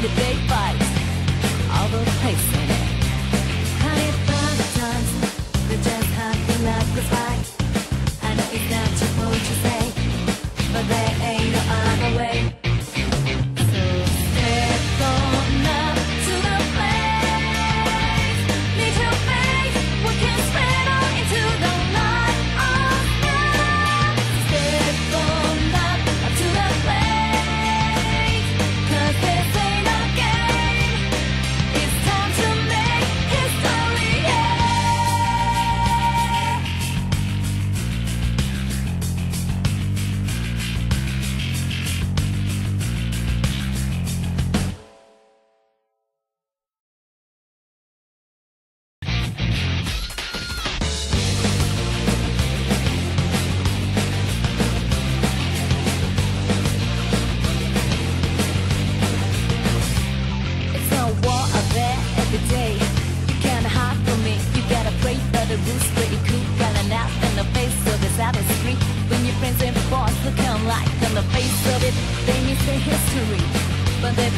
The day fight, all the place their history. But they